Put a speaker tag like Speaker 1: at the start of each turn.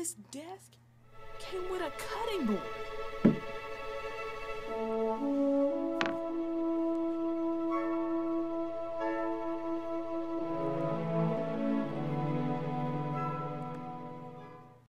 Speaker 1: This desk came with a cutting board.